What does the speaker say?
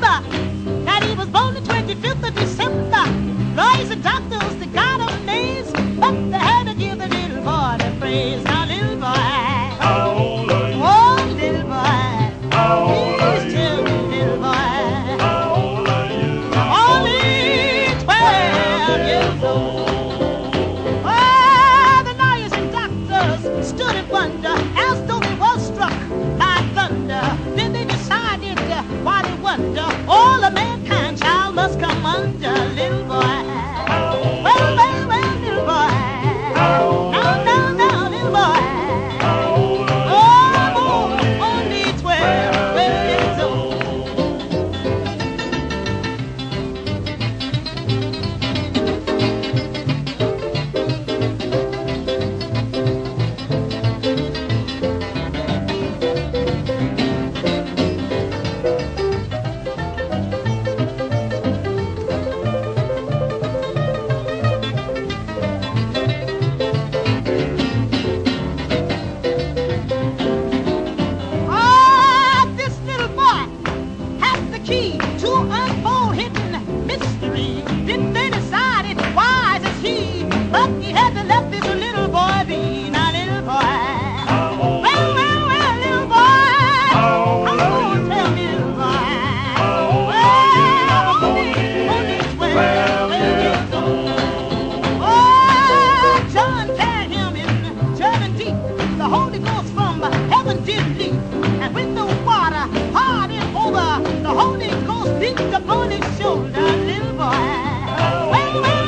remember that he was born the 25th of December. Lawyers and doctors, they got amazed, but they had to give the little boy the praise. Now, little boy. Oh, little boy. Little Only 12 years old. Oh, the and doctors stood in wonder as though they were struck by thunder. Then they decided uh, why they wonder. Oğlum! shoulder, little boy. Well, well.